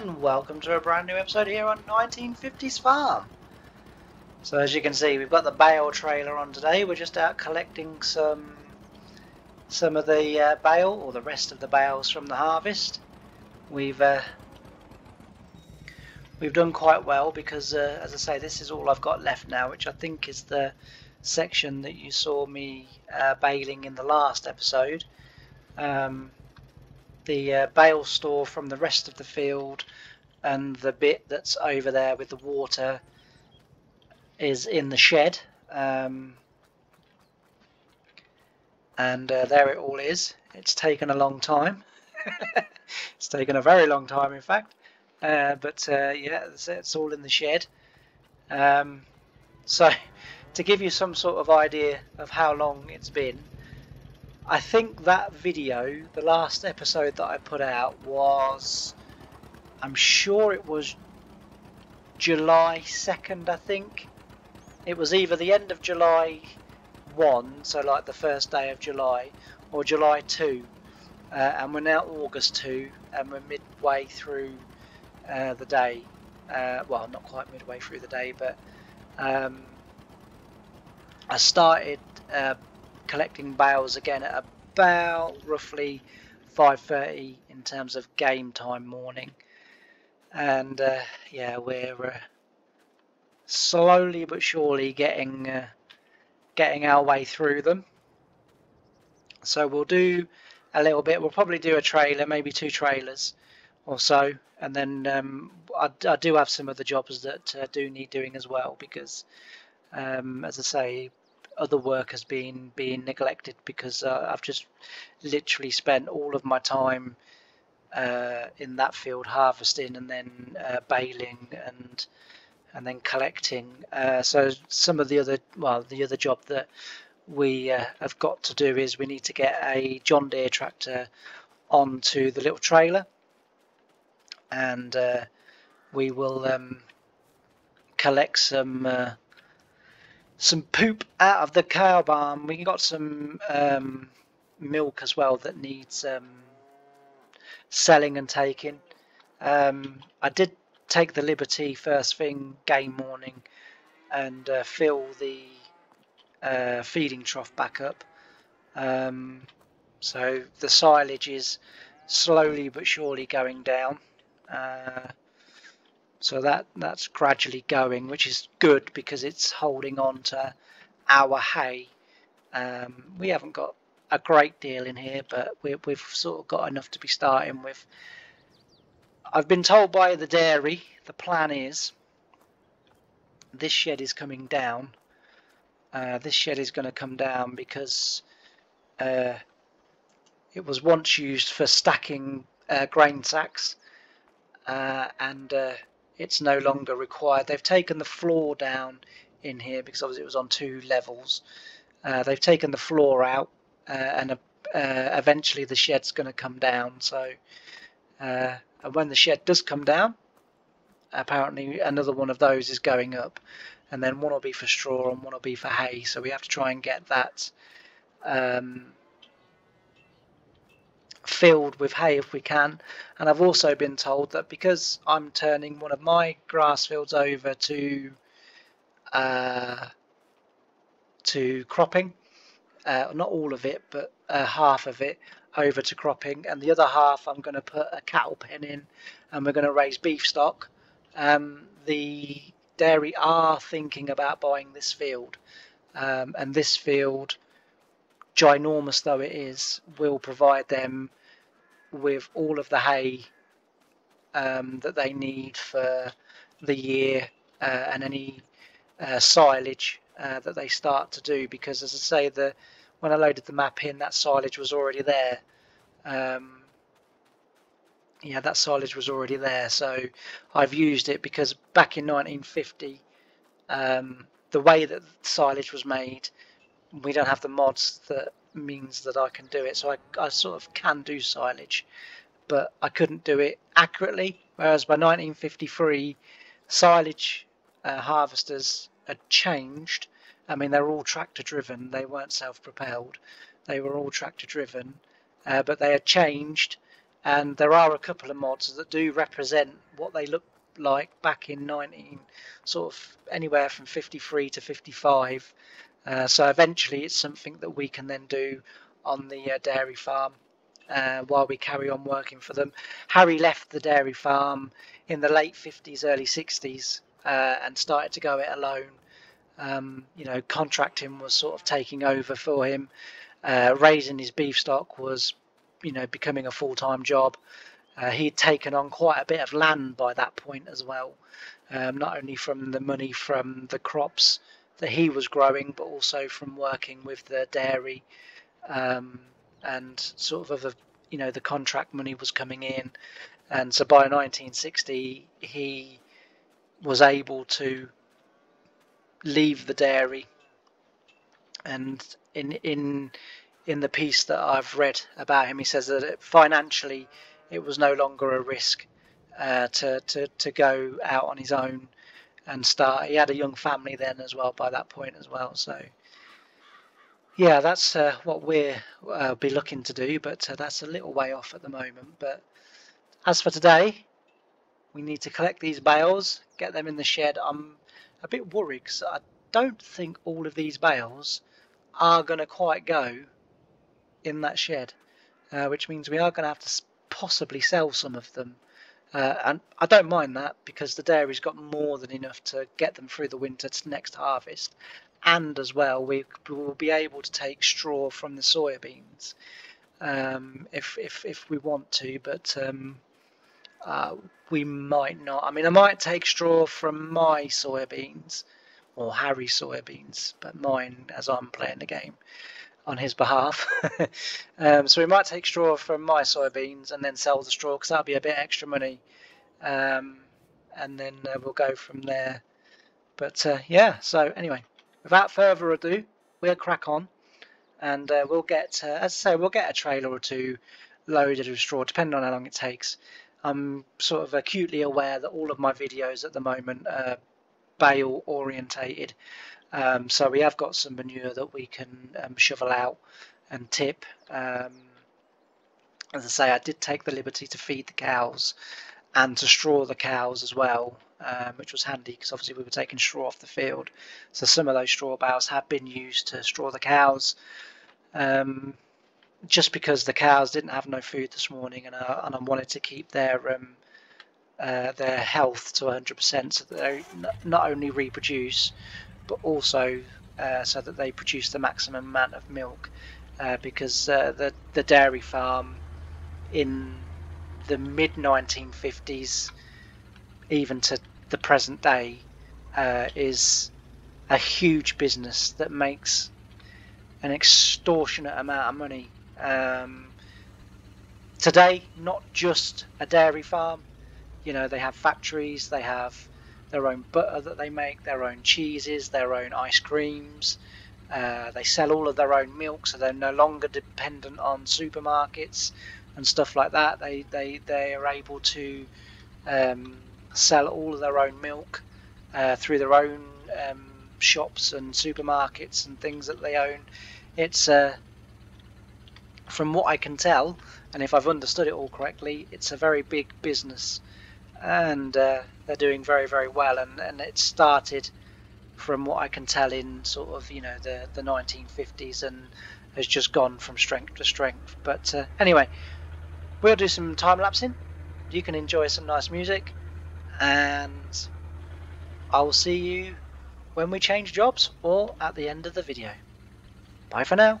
and welcome to a brand new episode here on 1950s Farm. So as you can see we've got the bale trailer on today, we're just out collecting some some of the uh, bale or the rest of the bales from the harvest. We've uh, we've done quite well because uh, as I say this is all I've got left now which I think is the section that you saw me uh, baling in the last episode. Um, the uh, bale store from the rest of the field and the bit that's over there with the water is in the shed um, and uh, there it all is. It's taken a long time. It's taken a very long time in fact. Uh, but uh, yeah it's, it's, all in the shed. Um, so to give you some sort of idea of how long it's been I think that video, the last episode that I put out was, I'm sure it was July 2nd, I think. It was either the end of July 1, so like the first day of July, or July 2. Uh, and we're now August 2, and we're midway through uh, the day. Uh, well, not quite midway through the day, but um, I started uh, collecting bales again at about roughly 5.30 in terms of game time morning. And uh, yeah we're uh, slowly but surely getting uh, getting our way through them. So we'll do a little bit we'll probably do a trailer maybe two trailers or so. And then um, I, I, do have some other jobs that uh, do need doing as well because um, as I say other work has been being neglected because uh, I've just literally spent all of my time uh, in that field harvesting and then uh, baling and and then collecting. Uh, so some of the other well the other job that we uh, have got to do is we need to get a John Deere tractor onto the little trailer and uh, we will um, collect some some poop out of the cow barn. We got some um, milk as well that needs um, selling and taking. Um, I did take the liberty first thing game morning and uh, fill the uh, feeding trough back up. Um, so the silage is slowly but surely going down. Uh, so that that's gradually going, which is good because it's holding on to our hay. Um, we haven't got a great deal in here, but we, we've sort of got enough to be starting with. I've been told by the dairy the plan is this shed is coming down. Uh, this shed is going to come down because uh, it was once used for stacking uh, grain sacks uh, and uh, it's no longer required. They've taken the floor down in here because obviously it was on two levels. Uh, they've taken the floor out uh, and uh, eventually the shed's going to come down. So uh, when the shed does come down, apparently another one of those is going up and then one will be for straw and one will be for hay. So we have to try and get that um, filled with hay if we can. And I've also been told that because I'm turning one of my grass fields over to uh, to cropping, uh, not all of it, but uh, half of it over to cropping, and the other half I'm going to put a cattle pen in, and we're going to raise beef stock. Um, the dairy are thinking about buying this field, um, and this field ginormous though it is, will provide them with all of the hay um, that they need for the year uh, and any uh, silage uh, that they start to do. Because as I say the when I loaded the map in that silage was already there. Um, yeah that silage was already there. So I've used it because back in 1950 um, the way that silage was made we don't have the mods that means that I can do it. So I, I sort of can do silage, but I couldn't do it accurately. Whereas by 1953, silage uh, harvesters had changed. I mean, they're all tractor driven. They weren't self-propelled. They were all tractor driven, uh, but they had changed, and there are a couple of mods that do represent what they look like back in 19 sort of anywhere from 53 to 55 uh, so eventually it's something that we can then do on the uh, dairy farm uh, while we carry on working for them. Harry left the dairy farm in the late 50s early 60s uh, and started to go it alone. Um, you know contracting was sort of taking over for him. Uh, raising his beef stock was you know becoming a full-time job. Uh, he'd taken on quite a bit of land by that point as well, um, not only from the money from the crops that he was growing, but also from working with the dairy um, and sort of other, you know, the contract money was coming in. And so by 1960, he was able to leave the dairy and in in in the piece that I've read about him, he says that financially it was no longer a risk uh, to, to, to go out on his own and start. He had a young family then as well by that point as well. So, yeah, that's uh, what we'll uh, be looking to do, but uh, that's a little way off at the moment. But as for today, we need to collect these bales, get them in the shed. I'm a bit worried because I don't think all of these bales are going to quite go in that shed, uh, which means we are going to have to possibly sell some of them. Uh, and I don't mind that because the dairy's got more than enough to get them through the winter to next harvest. And as well, we will be able to take straw from the soybeans um, if, if, if we want to, but um, uh, we might not. I mean, I might take straw from my soybeans or Harry's soybeans, but mine as I'm playing the game on his behalf. um, so we might take straw from my soybeans and then sell the straw because that'll be a bit extra money. Um, and then uh, we'll go from there. But uh, yeah, so anyway, without further ado, we'll crack on and uh, we'll get, uh, as I say, we'll get a trailer or two loaded with straw, depending on how long it takes. I'm sort of acutely aware that all of my videos at the moment are bale orientated. Um, so we have got some manure that we can um, shovel out and tip. Um, as I say, I did take the liberty to feed the cows and to straw the cows as well, um, which was handy because obviously we were taking straw off the field. So some of those straw bales have been used to straw the cows. Um, just because the cows didn't have no food this morning and I, and I wanted to keep their um, uh, their health to 100% so that they not only reproduce but also uh, so that they produce the maximum amount of milk uh, because uh, the, the dairy farm in the mid 1950s even to the present day uh, is a huge business that makes an extortionate amount of money. Um, today not just a dairy farm. You know they have factories they have their own butter that they make, their own cheeses, their own ice creams. Uh, they sell all of their own milk, so they're no longer dependent on supermarkets and stuff like that. They they they are able to um, sell all of their own milk uh, through their own um, shops and supermarkets and things that they own. It's uh, from what I can tell, and if I've understood it all correctly, it's a very big business and uh, they're doing very very well. And, and it started from what I can tell in sort of you know the the 1950s and has just gone from strength to strength. But uh, anyway we'll do some time lapsing you can enjoy some nice music. And I will see you when we change jobs or at the end of the video. Bye for now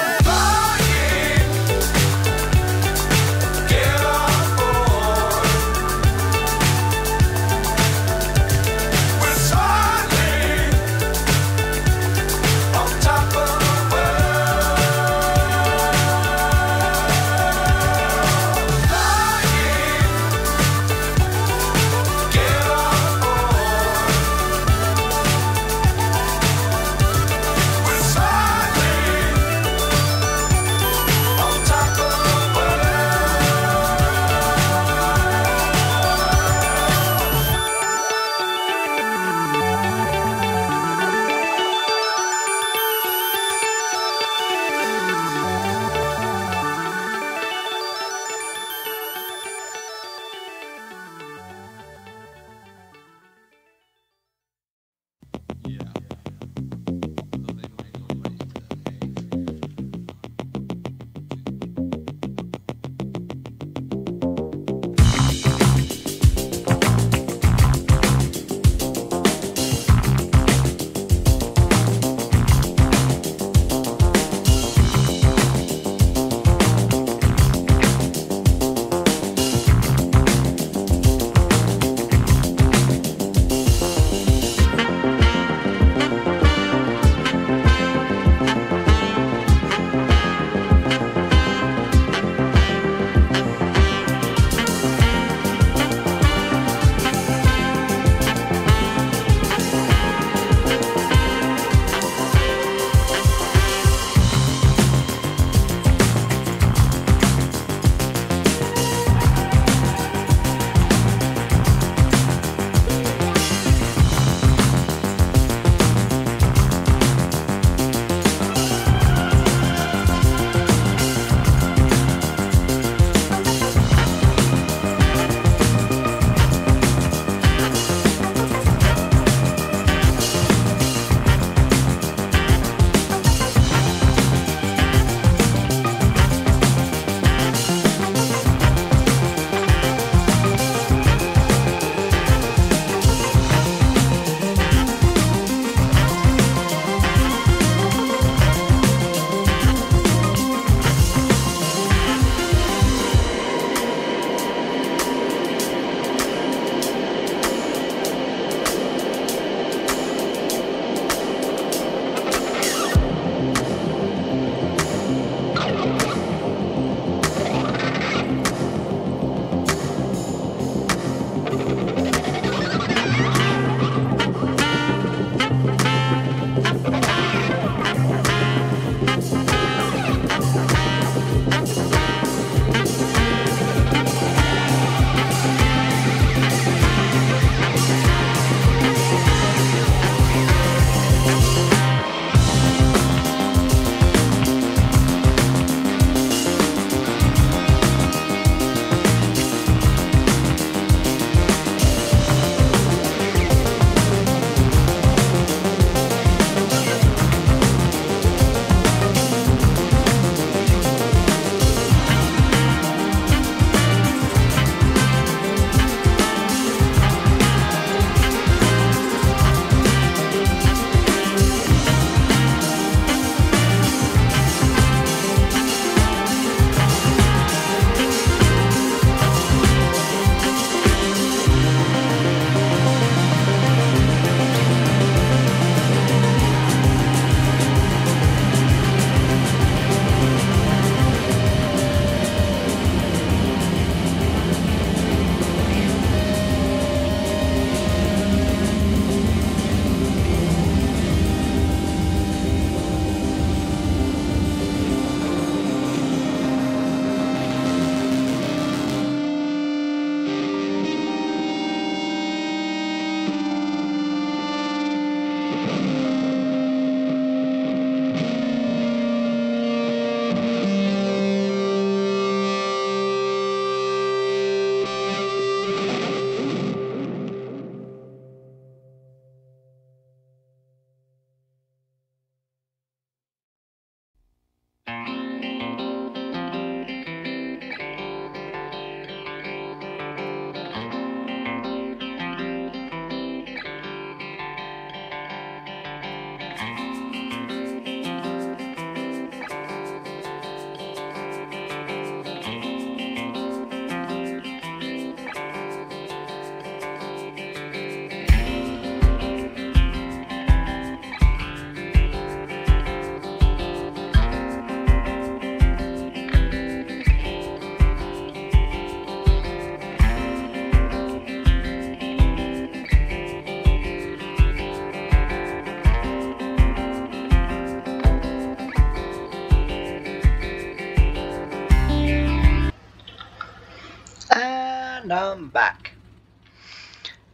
And I'm back.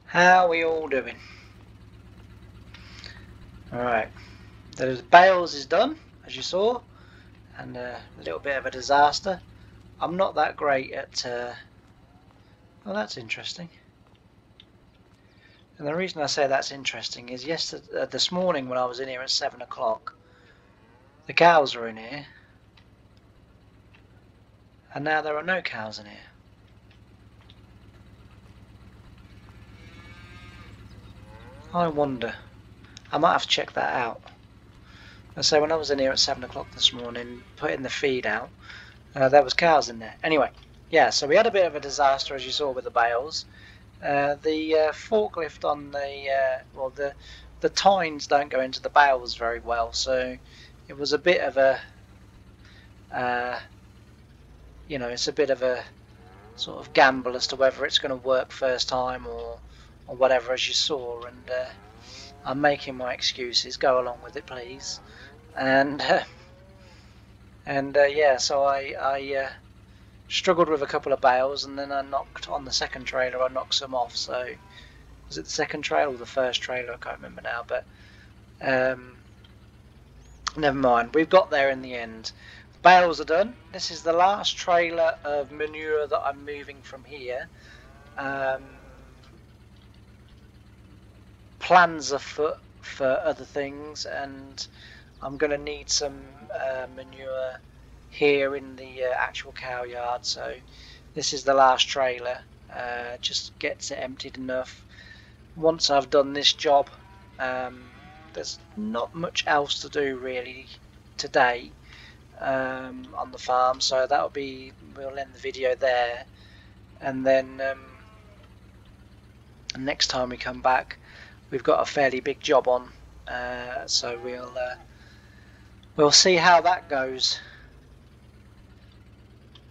How are we all doing? Alright. The bales is done, as you saw. And a little bit of a disaster. I'm not that great at... Uh... Well, that's interesting. And the reason I say that's interesting is yesterday, uh, this morning when I was in here at 7 o'clock, the cows were in here. And now there are no cows in here. I wonder. I might have to check that out. I say when I was in here at 7 o'clock this morning, putting the feed out, uh, there was cows in there. Anyway, yeah, so we had a bit of a disaster as you saw with the bales. Uh, the uh, forklift on the, uh, well, the, the tines don't go into the bales very well, so it was a bit of a, uh, you know, it's a bit of a sort of gamble as to whether it's going to work first time or, or whatever as you saw, and uh, I'm making my excuses. Go along with it, please. And uh, and uh, yeah, so I I uh, struggled with a couple of bales, and then I knocked on the second trailer. I knocked some off. So was it the second trailer or the first trailer? I can't remember now, but um, never mind. We've got there in the end. Bales are done. This is the last trailer of manure that I'm moving from here. Um, plans afoot for other things, and I'm going to need some uh, manure here in the uh, actual cow yard. So this is the last trailer. Uh, just gets it emptied enough. Once I've done this job, um, there's not much else to do really today um, on the farm. So that'll be we'll end the video there, and then um, next time we come back we've got a fairly big job on, uh, so we'll uh, we'll see how that goes.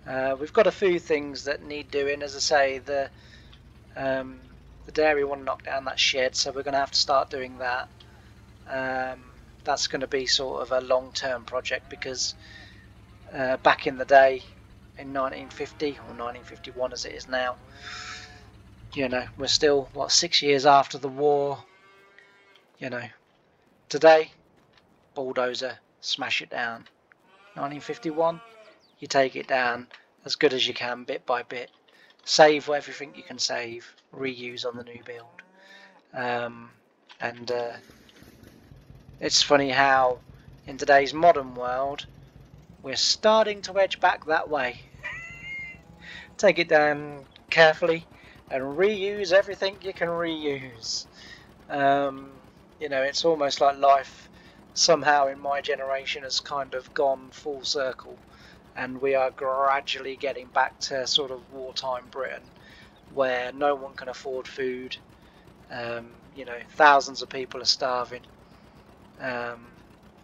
Uh, we've got a few things that need doing. As I say, the um, the dairy want to knock down that shed, so we're going to have to start doing that. Um, that's going to be sort of a long-term project because uh, back in the day, in 1950 or 1951 as it is now, you know, we're still, what, six years after the war. You know, today, bulldozer, smash it down. 1951, you take it down as good as you can, bit by bit. Save everything you can save, reuse on the new build. Um, and uh, it's funny how, in today's modern world, we're starting to edge back that way. take it down carefully, and reuse everything you can reuse. Um, you know, it's almost like life somehow in my generation has kind of gone full circle, and we are gradually getting back to sort of wartime Britain, where no one can afford food. Um, you know, thousands of people are starving, um,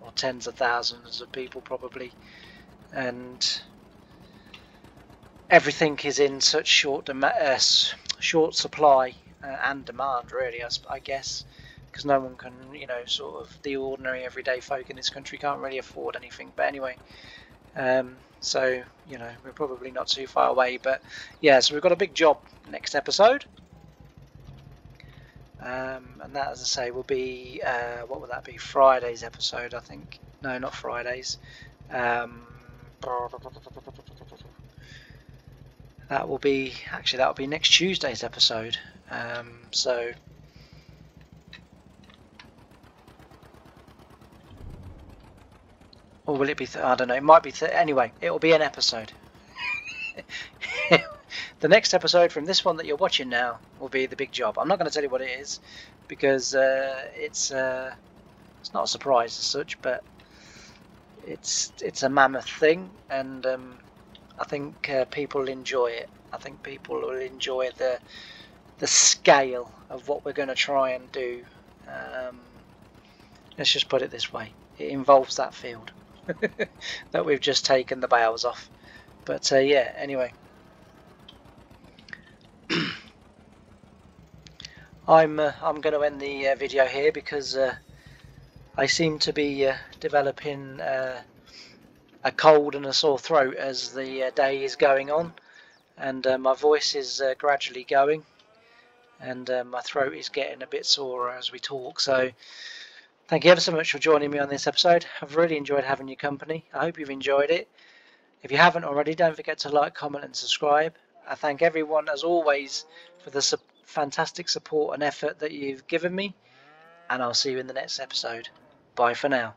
or tens of thousands of people probably, and everything is in such short uh, short supply uh, and demand, really. I, I guess because no one can, you know, sort of the ordinary everyday folk in this country can't really afford anything. But anyway, um, so you know, we're probably not too far away. But yeah, so we've got a big job next episode. Um, and that, as I say, will be uh, what would that be? Friday's episode, I think. No, not Fridays. Um, that will be actually that will be next Tuesday's episode. Um, so or will it be? I don't know. It might be. anyway, it will be an episode. the next episode from this one that you're watching now will be the big job. I'm not going to tell you what it is because uh, it's uh, it's not a surprise as such, but it's it's a mammoth thing, and um, I think uh, people enjoy it. I think people will enjoy the the scale of what we're going to try and do. Um, let's just put it this way: it involves that field that we've just taken the bales off. But uh, yeah, anyway. I'm uh, I'm going to end the uh, video here because uh, I seem to be uh, developing uh, a cold and a sore throat as the day is going on. and uh, my voice is uh, gradually going, and uh, my throat is getting a bit sore as we talk. So, thank you ever so much for joining me on this episode. I've really enjoyed having your company. I hope you've enjoyed it. If you haven't already, don't forget to like, comment, and subscribe. I thank everyone, as always, for the su- fantastic support and effort that you've given me, and I'll see you in the next episode. Bye for now.